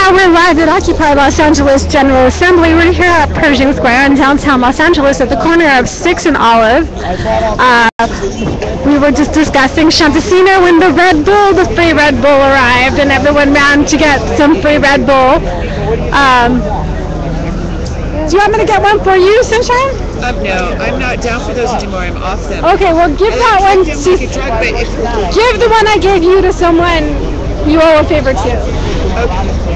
now we're live at Occupy Los Angeles General Assembly. We're here at Pershing Square in downtown Los Angeles at the corner of 6th and Olive. Uh, we were just discussing Chanticino when the Red Bull, the free Red Bull arrived and everyone ran to get some free Red Bull. Um, do you want me to get one for you, Sunshine? Um, no, I'm not down for those anymore. I'm off them. Okay, well give that one to, drug, give the one I gave you to someone you owe a favor to.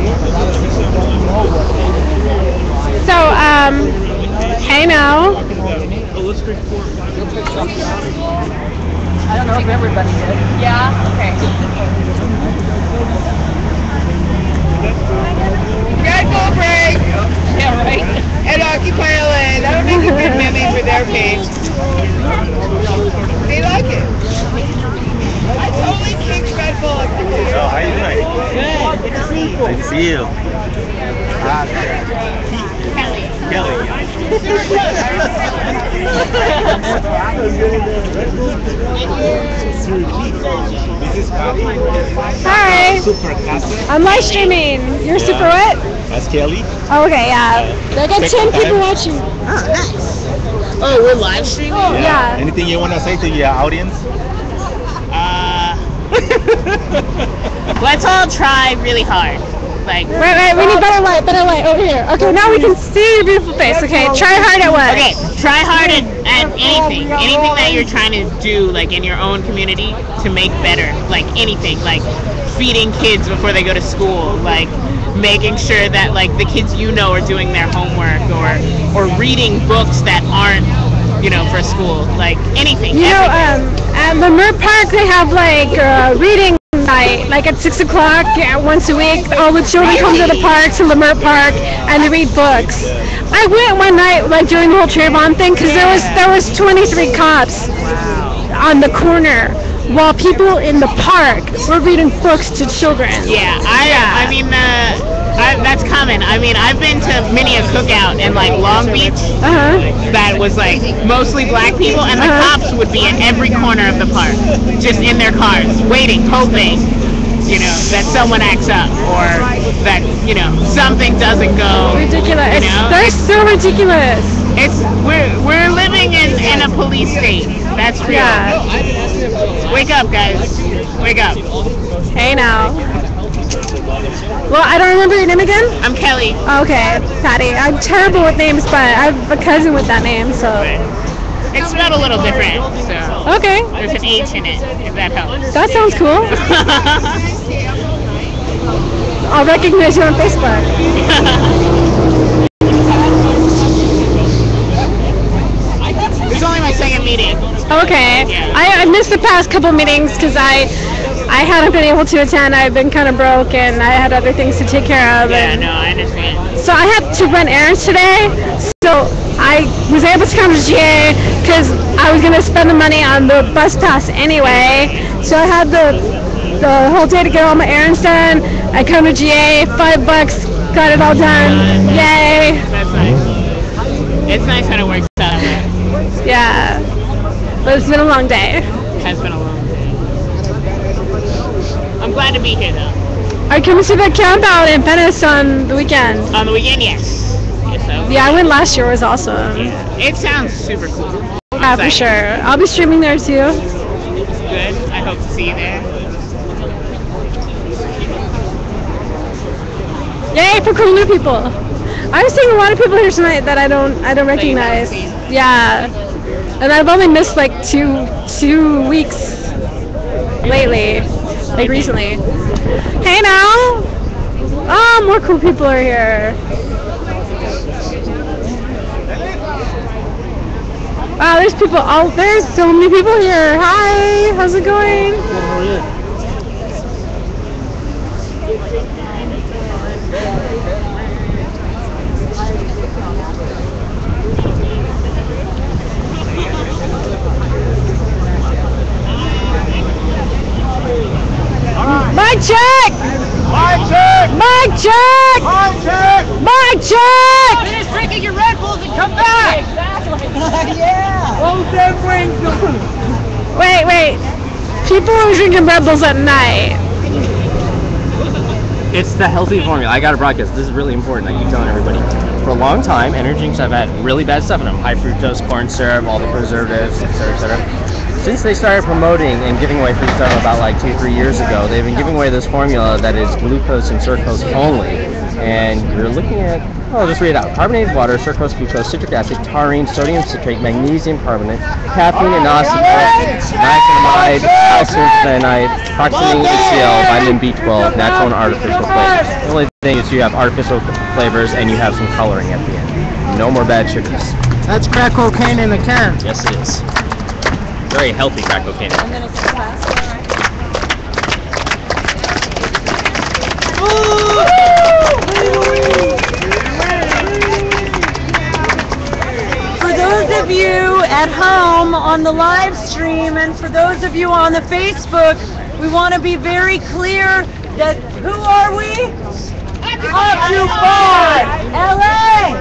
So, um, hey now. I don't know if everybody did. Yeah, okay. Red Bull break Yeah, right. at Occupy LA. That would make a good meme for their page. They like it. I totally kicked Red Bull a couple years Oh, how you doing? Good. Good to see you. Ah, Kelly. This is Patty. Hi. Super I'm live streaming. You're super what? That's Kelly. Oh, okay, yeah. I got 10 people time. watching. Oh, we're live streaming? Oh, yeah. Anything you want to say to your audience? Uh, let's all try really hard. Like, Wait, wait, we need better light, better light over here. Okay, now we can see your beautiful face. Okay, try hard at what? okay, try hard at, at anything. Anything that you're trying to do, like in your own community, to make better. Like anything, like feeding kids before they go to school, like making sure that like the kids you know are doing their homework, or or reading books that aren't, you know, for school. Like anything. You know, everything. um, at Leimert Park, they have like uh, reading night, like at 6 o'clock once a week. All the children come to the park, to Leimert Park, and they read books. I went one night, like during the whole Trayvon thing, because there was there was 23 cops on the corner while people in the park were reading books to children. Yeah, I I mean uh, I, that's common. I mean I've been to many a cookout in like Long Beach Uh-huh. that was like mostly black people, and the Uh-huh. cops would be in every corner of the park, just in their cars, waiting, hoping, you know, that someone acts up or that you know something doesn't go. Ridiculous. You know, They're so ridiculous. it's we're we're living in in a police state. That's real. Yeah. Wake up, guys. Wake up. Hey now. Well, I don't remember your name again. I'm Kelly. Oh, okay, Patty. I'm terrible with names, but I have a cousin with that name, so. It's spelled a little different, so Okay, there's an H in it, if that helps. that sounds cool. I'll recognize you on Facebook. it's only my second meeting. Okay. I, I missed the past couple meetings because I I hadn't been able to attend. I've been kind of broke and I had other things to take care of. Yeah, no, I understand. So I had to run errands today. So I was able to come to GA because I was going to spend the money on the bus pass anyway. So I had the the whole day to get all my errands done. I come to GA, five bucks, got it all done. Yay! That's nice. It's nice when it works out. Yeah. But it's been a long day. It has been a long glad to be here though. I come to the camp out in Venice on the weekend. On the weekend, yes. Yes, I Yeah, I went last year. It was awesome. It sounds super cool. I'm Yeah, for excited. sure. I'll be streaming there too. Good. I hope to see you there. Yay for cool new people. I'm seeing a lot of people here tonight that I don't I don't you recognize. Yeah. And I've only missed like two two weeks lately. Like recently. Hey now! Oh more cool people are here. Wow, there's people all there's so many people here. Hi, how's it going? Mic check! Mic check! Mic check! Mic check! Mic check! Finish drinking your Red Bulls and come back. Exactly! Yeah! Oh, that brings them. Wait, wait. People are drinking Red Bulls at night. it's the healthy formula. I gotta broadcast. This is really important. I keep telling everybody. For a long time, energy drinks have had really bad stuff in them: high fructose corn syrup, all the preservatives, etc., etc. Since they started promoting and giving away free stuff about like two, three years ago, they've been giving away this formula that is glucose and sucrose only. And you're looking at, oh, just read it out: carbonated water, sucrose, glucose, citric acid, taurine, sodium citrate, magnesium carbonate, caffeine, inositol, niacinamide, calcium cyanide, pyridoxine HCl, vitamin B12, natural and artificial flavors. The only thing is you have artificial flavors and you have some coloring at the end. No more bad sugars. That's crack cocaine in a can. Yes, it is. Very healthy crack cocaine. For those of you at home on the live stream and for those of you on the Facebook, we want to be very clear that who are we? Occupy LA!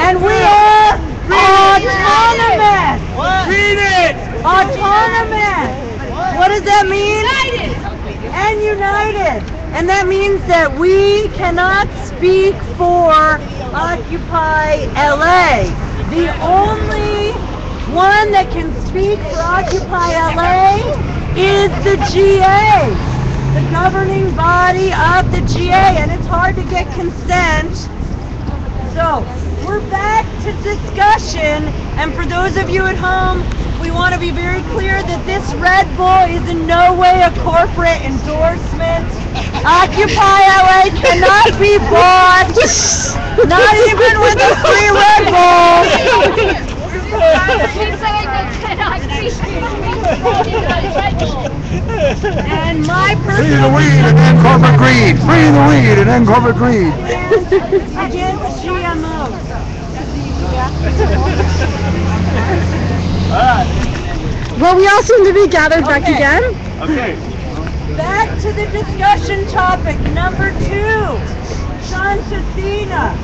And we are autonomous! Read it! Autonomous! What does that mean? United! And united. And that means that we cannot speak for Occupy LA. The only one that can speak for Occupy LA is the GA, the governing body of the GA, and it's hard to get consent. So, we're back to discussion, and for those of you at home, we want to be very clear that this Red Bull is in no way a corporate endorsement. Occupy LA cannot be bought, not even with a free Red Bull. And my Free the weed and end corporate greed. Free the weed and end corporate greed. against GMOs. Well, we all seem to be gathered back again. Okay. Back to the discussion topic number two, Shantasina.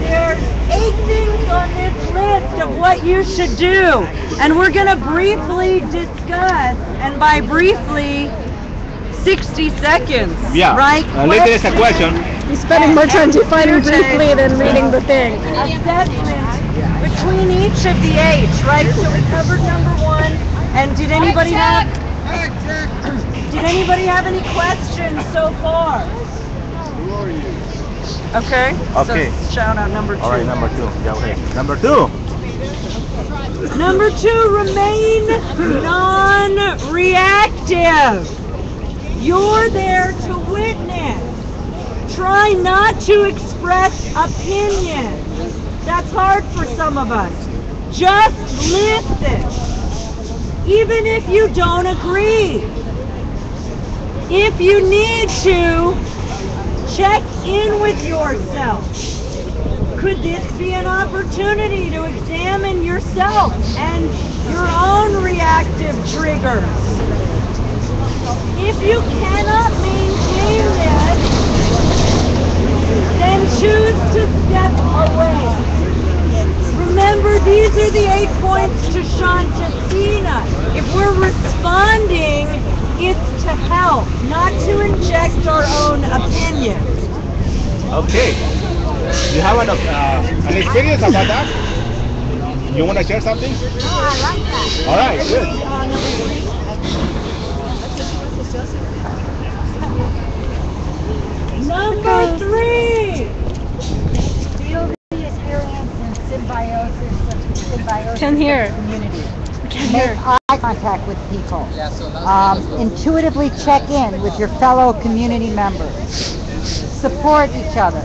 There's eight things on this list of what you should do, and we're going to briefly discuss, and by briefly, 60 seconds. Yeah. Right? Uh, later is a question. He's spending more time defining briefly than reading the thing. assessment between each of the eight, right? So we covered number one, and did anybody have, did anybody have any questions so far? Who are you? Okay. Okay. So shout out number two. All right, number two. Yeah, okay. Number two. Number two, remain non-reactive. You're there to witness. Try not to express opinions. That's hard for some of us. Just listen. Even if you don't agree. If you need to, check in with yourself. Could this be an opportunity to examine yourself and your own reactive triggers? If you cannot maintain this, then choose to step away. Remember, these are the eight points to Shantasina. If we're responding, it's to help, not to inject our own opinion. Okay. You have an, uh, an experience about that? You want to share something? No, I like that. All right, good. Number three. Feel the experience in symbiosis of symbiosis Can hear. of community. Can Make hear. eye contact with people. Um, intuitively check in with your fellow community members. Support each other.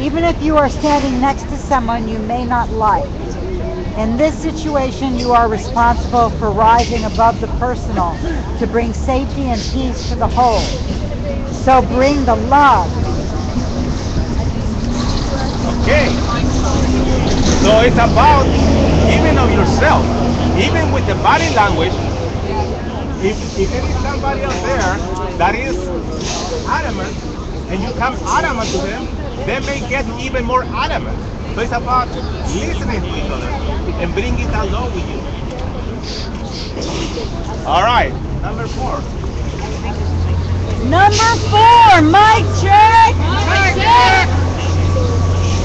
Even if you are standing next to someone you may not like. In this situation, you are responsible for rising above the personal to bring safety and peace to the whole. So bring the love. Okay. So it's about giving of yourself, even with the body language. If, if there is somebody out there that is adamant, and you come adamant to them, they may get even more adamant. So it's about listening to each other and bringing it along with you. All right, number four. Number four, mic check.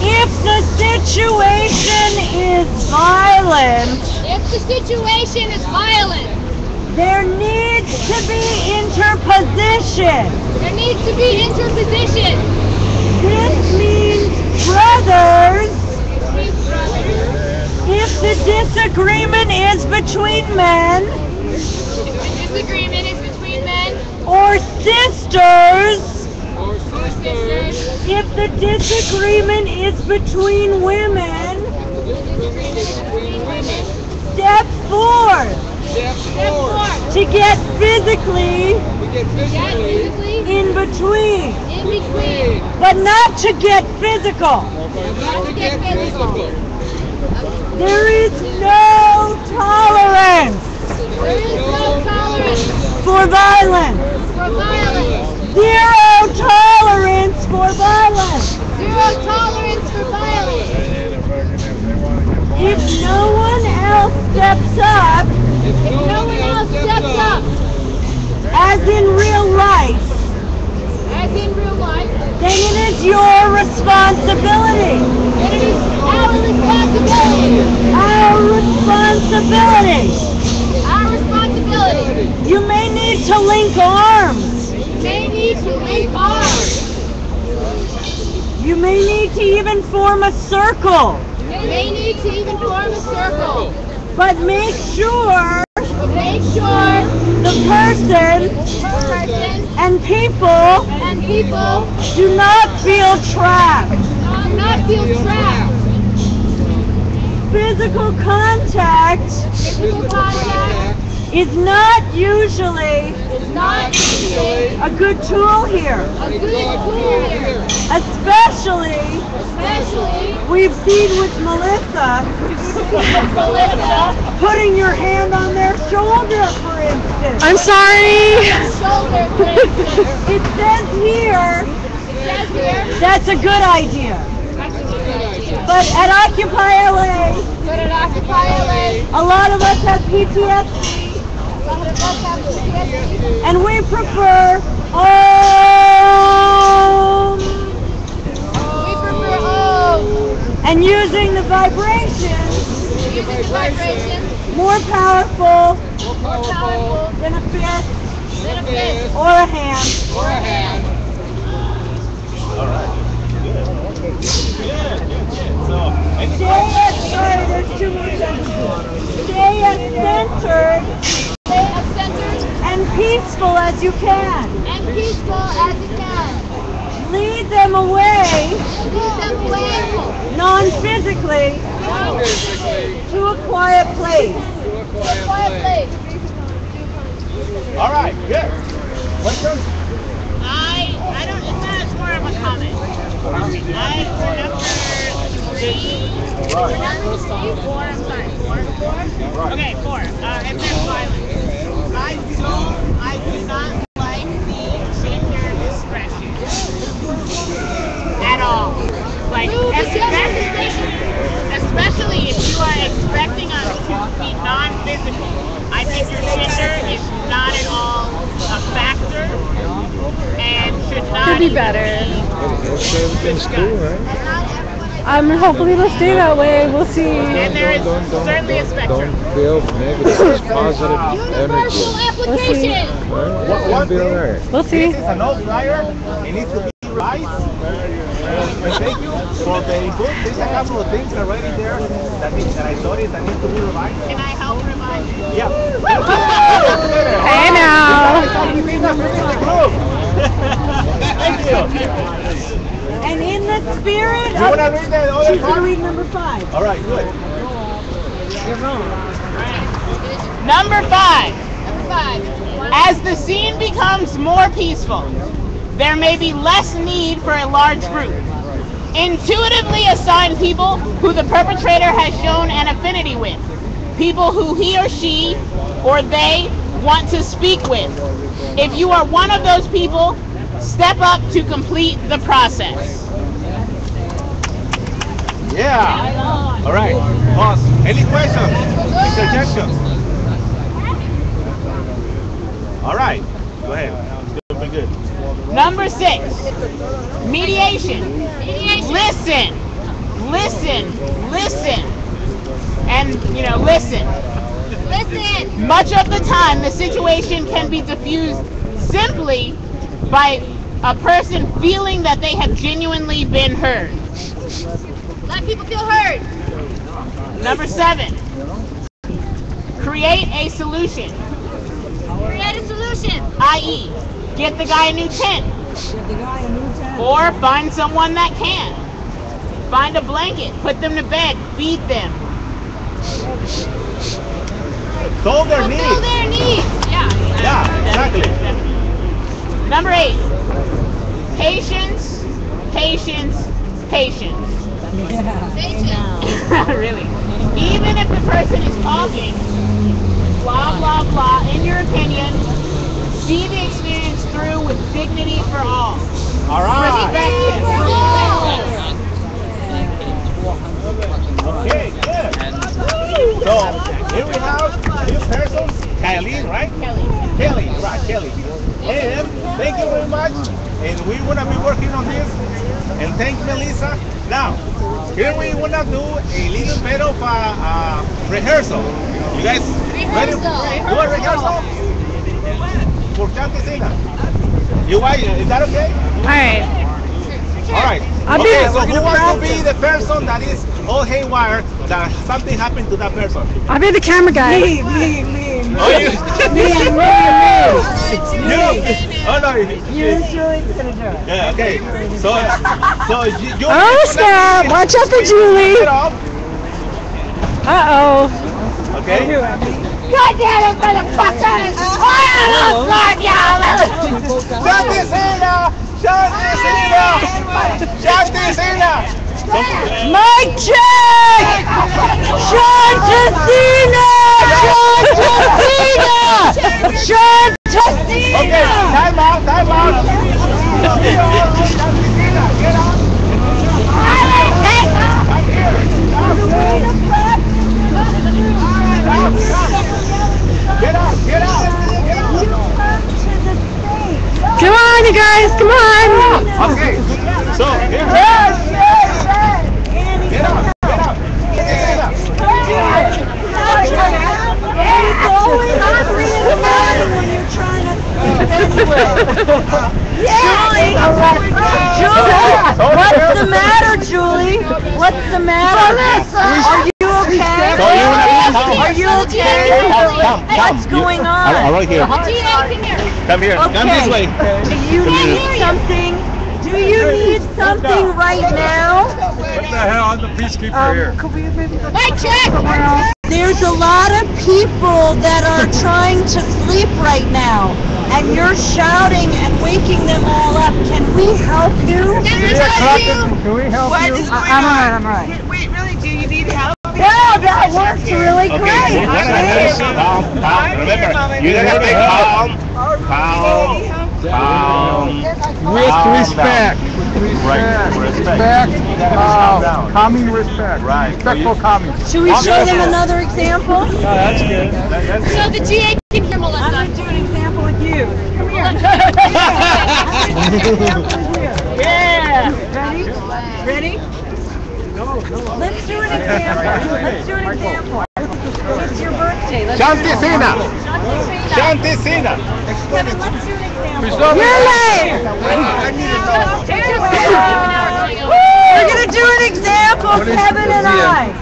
If the situation is violent, If the situation is violent, there needs to be interposition. there needs to be interposition. This means, brothers, if the disagreement is between men If the disagreement is between men or sisters, or sisters, if the disagreement is between women, between women, step forth step forward. to get physically Get physically in between, in between. but not to get physical. Not to get physical. There is no tolerance There is no tolerance for violence. for violence. Zero tolerance for violence. Zero tolerance for violence. If no one else steps up, If no one else steps up, as in real life, as in real life, then it is your responsibility. then it is our responsibility. Our responsibility. Our responsibility. You may need to link arms. They need to link arms. You may need to even form a circle. They need to even form a circle. But make sure Make sure the person person and people and people do not feel trapped. do not feel trapped. Physical contact Physical contact is not usually is not a good tool here. a good tool here, especially we've seen with Melissa, putting your hand on their shoulder, for instance. I'm sorry. shoulder instance. It says here It says here, that's a good idea. that's a good idea. But at Occupy LA, But at Occupy LA, a lot of us have PTSD some of us have PTSD. and we prefer Om We prefer oh, and using the vibrations using vibrations, more powerful more powerful than a fist than a fist or a hand. or a hand. All right. Good. Good, good, good. So, Stay sorry, there's two more sentences. Stay as centered Stay as centered and peaceful as you can. and peaceful as you can. Lead them away, Lead them away non-physically, to a quiet place. to a quiet place. All right, good. Questions? I I don't. It's not. It's more of a comment. I for number three. For number three, four. I'm sorry, four. Four. Okay, four. Uh, and then violence. I don't. I do not like the gender discretion at all. Like especially, especially if you are expecting us to be non-physical. I think your gender is not at all a factor and should not Could be better. discussed. Um, hopefully it'll stay that way. We'll see. And there is certainly a spectrum. Don't feel negative, it's positive energy. Universal application. Right? Don't be alright. We'll see. This is an old flyer. It needs to be revised. And thank you for the input. There's a couple of things already there that, need, that I noticed that need to be revised. Can I help revise? Yeah. Hey now. Thank you. And in the spirit You want to of, read the other she's gonna read number five. All right, good. Number five. Number five. As the scene becomes more peaceful, there may be less need for a large group. Intuitively assign people who the perpetrator has shown an affinity with, people who he or she or they want to speak with. If you are one of those people, step up to complete the process. Yeah. All right. Pause. Any questions? Suggestions? All right. Go ahead. It's gonna be good. Number six, mediation. Listen, listen, listen, and you know, listen. Listen. Much of the time, the situation can be diffused simply by a person feeling that they have genuinely been heard. Let people feel heard. Number seven, create a solution, Create a solution. i.e., get the guy a new tent, or find someone that can. Find a blanket, put them to bed, feed them. Solve their Fulfill needs. their needs. Yeah. Yeah, exactly. Number eight, patience, patience, patience. really. Even if the person is talking, blah, blah, blah, in your opinion, see the experience through with dignity for all. All right. Respect Okay, good. So here we have new person, Kailin, right? Kelly. Kelly, right, Kelly. And thank you very much. And we wanna be working on this. And thank Melissa. Now, here we wanna do a little bit of a, uh rehearsal. You guys ready? Rehearsal. Do a rehearsal for Chanticina. You guys, is that okay? All right. All right. I'll be- okay, so we're who gonna wants to be the person that is all haywire that something happened to that person? I'll be the camera guy. Me, me, me, Oh, you? me, me, me. It's You? Oh no. You and Julie's gonna do it. Yeah. Okay. So, so you. you Oh snap! Watch out for Julie. Get off. Uh oh. Okay. God damn it, motherfuckers! Oh, God, yeah. Chanticina! Chanticina! Chanticina! Mic check! Sean Tessina! Sean Tessina! Sean Tessina! Okay. Time out. Time out. Chanticina, get out. Come here. Get out. Get out. Get out. Come on, you guys. Come on. Okay. So here. Yes. Yes. Get out. Get out. Get out. It's always the matter when you're trying to. Julie! Julie! What's the matter, Julie? What's the matter? Are you okay? So you wanna come? Are you okay? Come, come, come. What's going I'm, on? I'm right here. GA, come here. Come here. Come this Okay. way. Do you need something? Do you need something right now? What the hell? I'm the peacekeeper um, here. Mic, check. There's a lot of people that are trying to sleep right now, and you're shouting and waking them all up. Can we help you? Can we help you? Can we help What you? is going I'm on? alright, I'm alright. Wait, really? Do you need help? Yeah, that works really Okay. great. One at a time. Calm, calm. Remember, you gotta stay calm, calm, calm. With Calm respect. With Right, respect. respect. Respect. You gotta Uh, calming respect. Right. Respectful calming. Should we show them another example? that's good. That- that's So it. the GA can hear Melissa. I'm gonna do an example with you. Come here. Yeah. Ready? Ready? Let's do an example. Let's do an example. It's your birthday. Let's do an Chanticina. Chanticina. Kevin, let's do an example. We're gonna do an example, Kevin and I.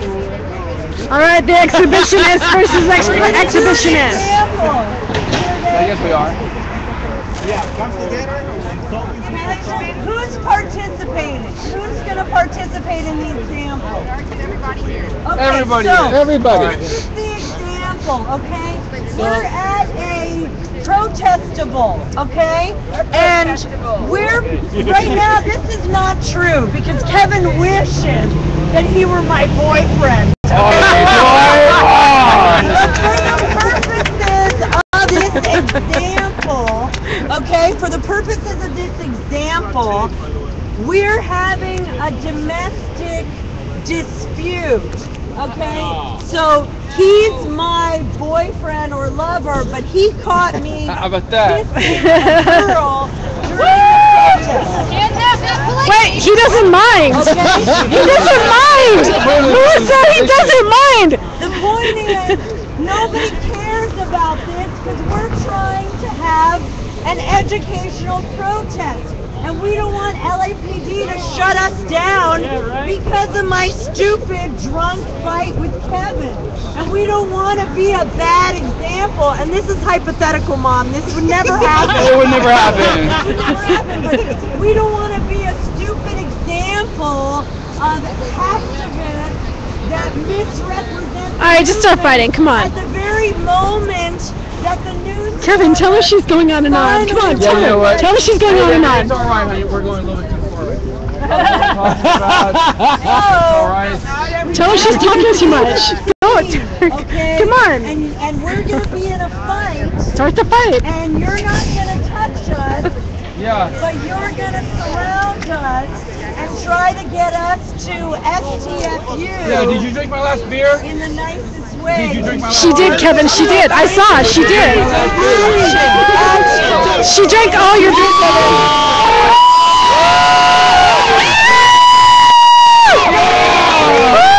All right, the exhibitionist versus ex- exhibitionist. Example. I guess we are. Yeah, come together and talk with each other. Who's participating? Who's gonna participate in the example? Okay, Everybody. so, Everybody. This is the example, okay? We're at a protestable, okay? And we're, right now, this is not true because Kevin wishes that he were my boyfriend. But for the purposes of this example, okay, for the purposes of this example, we're having a domestic dispute. Okay, so he's my boyfriend or lover, but he caught me How about that? kissing a girl Wait, he doesn't mind. He doesn't mind. Melissa, he doesn't mind. The point is, nobody cares about this because we're trying to have an educational protest. And we don't want LAPD to shut us down because of my stupid drunk fight with Kevin. And we don't want to be a bad example. And this is hypothetical, Mom. This would never happen. It would never happen. It would never happen. But we don't want to be a stupid example of activists that misrepresent. All right, just start fighting. Come on. At the very moment that the news. Kevin, tell her she's going on and on. Come on, Yeah, tell you know her. what? Tell her she's going on and on. It's all right, honey. We're going a little bit too far. It's all right. Tell her she's talking too much. Go, Okay. come on. And and we're gonna be in a fight, Start the fight. and you're not gonna touch us, Yeah. but you're gonna surround us and try to get us to STFU. Yeah, did you drink my last beer? In the nicest way. Did you drink my last She did, Kevin. She did. I saw. She did. She drank all your Oh,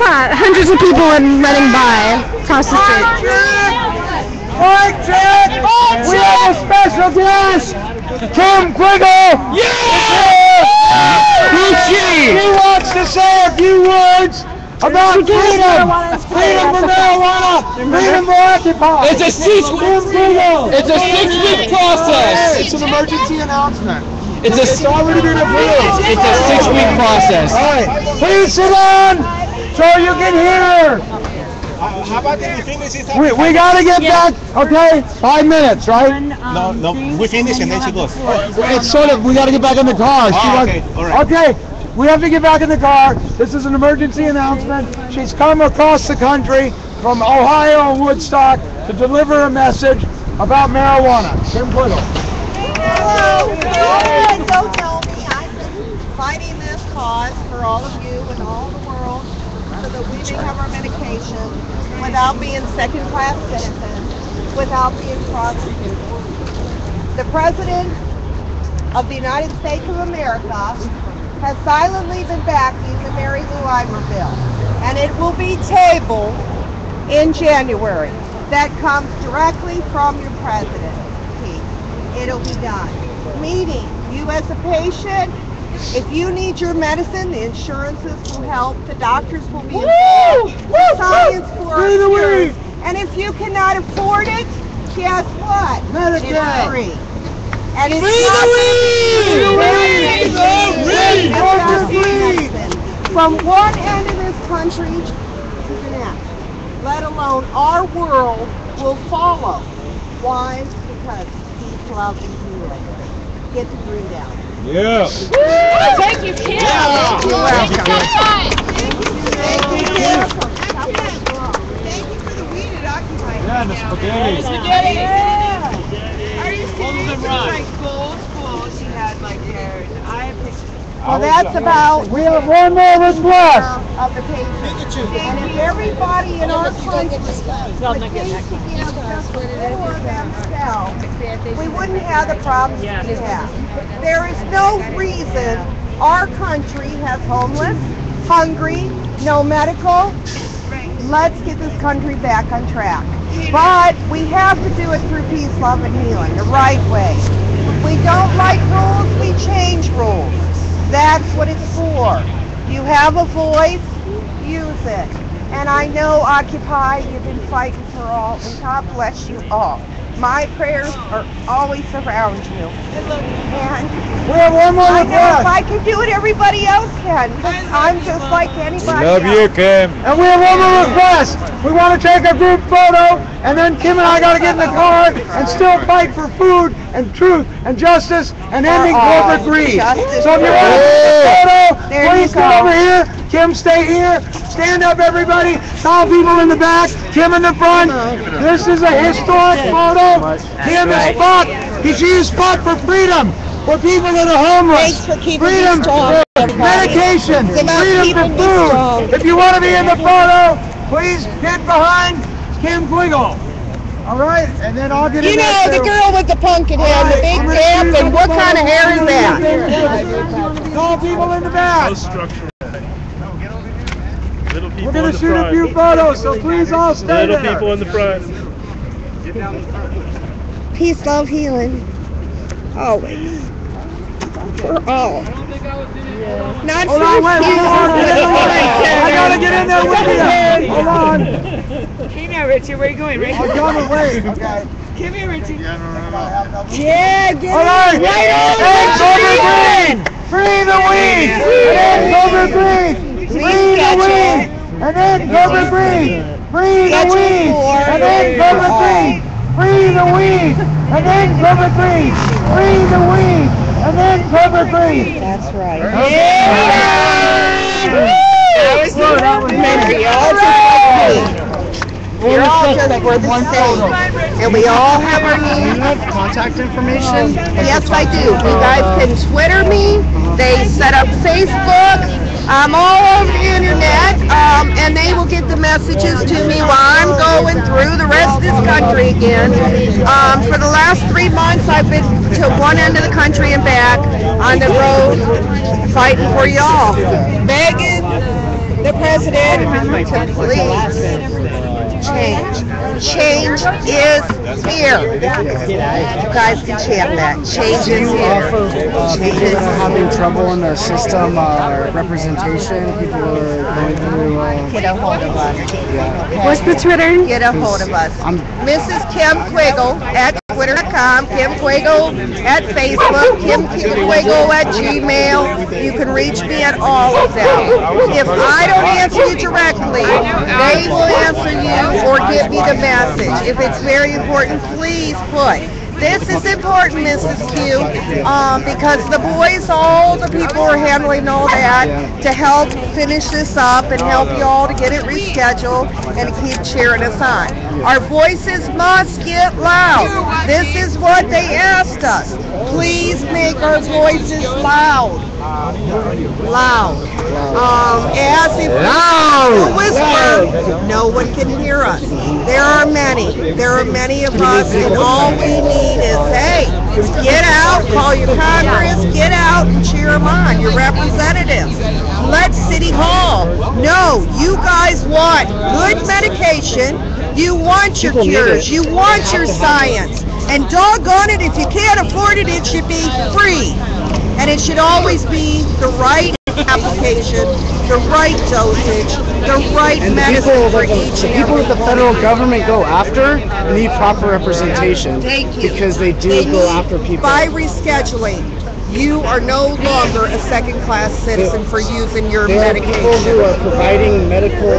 That. Hundreds of people went running by across the street. Mic check! We have a special guest! Kim Quiggle! Yeah! Who's she? She wants to say a few words about freedom! Freedom for marijuana! Freedom for Occupy! It's a six- Kim Quiggle! It's a six-week process. It's an emergency announcement. It's a It's already been approved. It's a six-week process. All right, please sit down so you can hear. How about if we finish this? We, we gotta get back, okay? Five minutes, right? No, no, we finish and then she goes. It's sort of, we gotta get back in the car. Oh, wants- okay, all right. Okay, we have to get back in the car. This is an emergency announcement. She's come across the country from Ohio and Woodstock to deliver a message about marijuana. Kim Whittle. Hello. Good. Don't tell me. I've been fighting this cause for all of you and all the world we have our medication without being second-class citizens, without being prosecuted. The President of the United States of America has silently been backing the Mary Lou Eimer bill, and it will be tabled in January. That comes directly from your president. It'll be done. Meeting, you as a patient, if you need your medicine, the insurances will help, the doctors will be involved, the science for Free the cures. And if you cannot afford it, guess what? Medicare. It's free. And it's Free not the Free weed. Free the weed. It's not free. From one end of this country to the next, let alone our world, will follow. Why? Because peace, love, and healing. Get the green down. Yeah. Thank you, Kim. You're welcome. Thank Thank you. Thank you for the weed at Occupy. Yeah, the spaghetti. Yeah. Are you serious? Like gold, gold. She had like hair. I have pictures. Well, that's about We have one more request. of the patients. And if everybody in our country would think together just for themselves, we wouldn't have the problems we have. There is no reason our country has homeless, hungry, no medical. Let's get this country back on track. But we have to do it through peace, love, and healing, the right way. If we don't like rules, we change rules. That's what it's for. You have a voice, use it. And I know Occupy, you've been fighting for all, and God bless you all. My prayers are always around you. And We have one more I know if I can do it, everybody else can. 'Cause I'm just like anybody Love else. You, Kim. And we have one more request. We want to take a group photo, and then Kim and I got to get in the car and still fight for food and truth and justice and ending Uh-uh. corporate greed. Justice. So if you want to take a photo, There please come over here. Kim, stay here. Stand up, everybody. Tall people in the back. Kim in the front. This is a historic photo. Kim is fought. She has fought for freedom. For people that are homeless. Thanks for keeping freedom strong, for medication. Freedom for food. If you want to be in the photo, please get behind Kim Quiggle. All right, and then I'll get You in know, there the too. girl with the pumpkin head, and the big cap, and what kind of hair is that? Tall people in the back. Little people We're gonna in the shoot a few photos, so please all stay Little there. people in the front. Peace, love, healing. Always. For all. Not Hold for on, wait, you. hold on, wait, hold on. I gotta get in there with you. Hold on. Come here, Richard. Where are you going? Right I'm going wait. Okay. Come here, Richard. Yeah, get All right. it. Right on. Hey, Cobra Green. Free the weed. And then Cobra Green. Free the weed. And then Cobra Green. Free the Get your And then Cobra Green. Free the weed. And then Cobra Green. Free the weed. And then Cobra Green. That's right. That was the Remember, all just like me. We're all just, we're the same. And we all have our needs. contact information? Yes, I do. You guys can Twitter me. They set up Facebook. I'm all over the internet, um, and they will get the messages to me while I'm going through the rest of this country again. Um, for the last three months, I've been to one end of the country and back on the road fighting for y'all, begging the president to please change. Change is here. You guys can chant that. Change is here. uh, people that are having trouble in the system, uh, representation, people are going through, uh, Get a hold of us. yeah. What's the Twitter? Get a hold of us. I'm, Mrs. Kim Quiggle at twitter.com, Kim Quiggle at Facebook, Kim Quiggle at Gmail. You can reach me at all of them. If I don't answer you directly, they will answer you or give me the message. If it's very important, please put. This is important, Mrs. Q, um, because the boys, all the people are handling all that to help finish this up and help you all to get it rescheduled and to keep cheering us on. Our voices must get loud. This is what they asked us. Please make our voices loud. Loud. Um, as if we whisper, no one can hear us. There are many. There are many of us, and all we need is, hey, get out, call your Congress, get out and cheer them on, your representatives. Let City Hall know you guys want good medication, you want your cures, you want your science, and doggone it, if you can't afford it, it should be free. And it should always be the right application, the right dosage, the right and the medicine people for the, each the and people that the federal government go after need proper representation. Thank you. Because they do They go after people. By rescheduling, you are no longer a second-class citizen for using your There are people who are providing medical,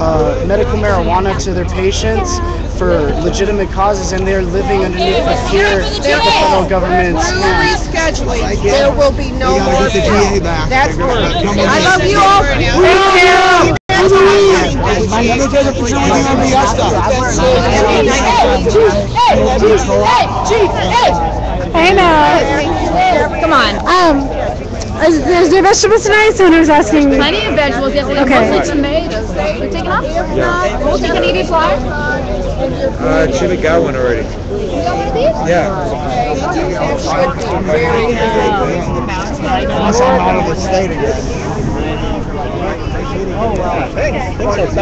uh, medical marijuana to their patients for legitimate causes, and they're living underneath the fear of the federal government's Through hand. rescheduling, there will be no We gotta more get the fraud. DA back. That's Come I love you all. Thank you. Let me take a picture with you on the Hey, now. Come on. Um, is, is there vegetables tonight? Someone was asking. Plenty of vegetables, yes, Okay. mostly tomatoes. We taking off? Yeah. We'll take an EV flyer. Uh, Jimmy got one already. You got one of these? Yeah. Unless I'm out of the state again.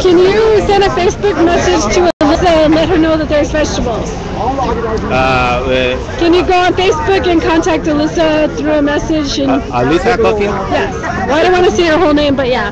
Can you send a Facebook message to Alyssa and let her know that there's vegetables? Uh, Can you go on Facebook and contact Alyssa through a message and? Alisa cooking? Yes. Well, I don't want to say her whole name, but yeah.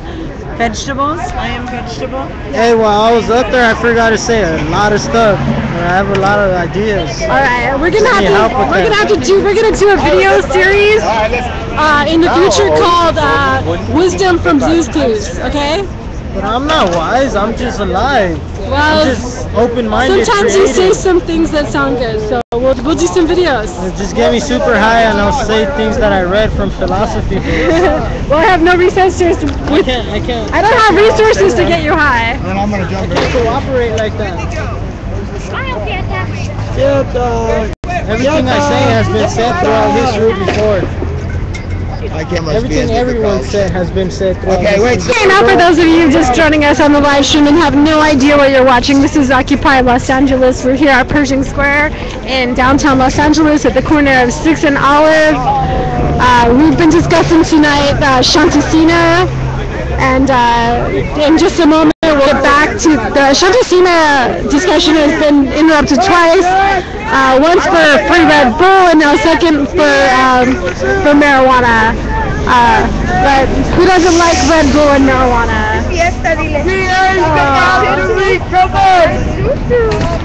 Vegetables. I am vegetable. Hey, while I was up there, I forgot to say a lot of stuff. I have a lot of ideas. All right, we're gonna have Need help to we're that. gonna have to do we're gonna do a video series uh, in the future called uh, Wisdom from Zeus Clues. Okay. But I'm not wise. I'm just alive. Well, I'm just open-minded. Sometimes you say some things that sound good, so we'll we'll do some videos. Just get me super high and I'll say things that I read from philosophy books. well, I have no resources. To, I can't. I can't. I don't have resources to get you high. And I'm gonna jump. I can't cooperate like that. Yeah, uh, dog. Everything I say has been said throughout history before. I can't Everything everyone said has been said throughout Okay, wait, history. Okay, now for those of you just joining us on the live stream and have no idea what you're watching, this is Occupy Los Angeles. We're here at Pershing Square in downtown Los Angeles at the corner of 6th and Olive. Uh, we've been discussing tonight uh, Shanta Seena, and uh, in just a moment we'll get back to the Shanta Seena discussion has been interrupted twice. Uh, once for free Red Bull and now second for um, for marijuana. Uh, but who doesn't like Red Bull and marijuana? Fiesta, dile.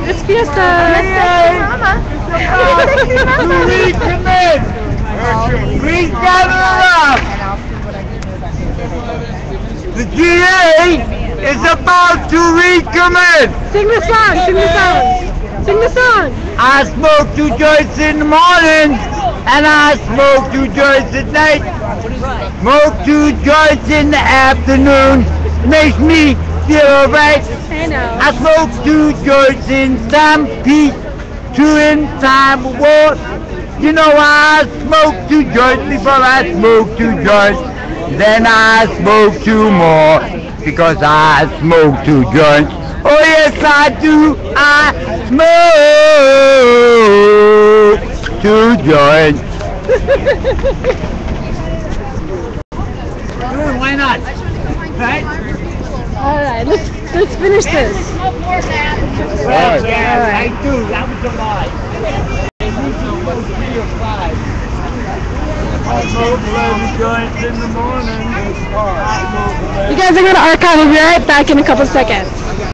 It's fiesta. Around. The GA is about to recommit. Sing the song. Sing the song. Sing the song. I smoke two joints in the morning, and I smoke two joints at night. Smoke two joints in the afternoon, makes me feel alright. I know. I smoke two joints in San Pete, two in time war. You know I smoke two joints before I smoke two joints. Then I smoke two more because I smoke two joints. Oh yes I do. I smoke two joints. Why not? Right? All right, let's let's finish this. Well, yeah, I do. That was a lie. I smoke eleven joints in the morning. You guys are gonna archive. We'll be right back in a couple seconds.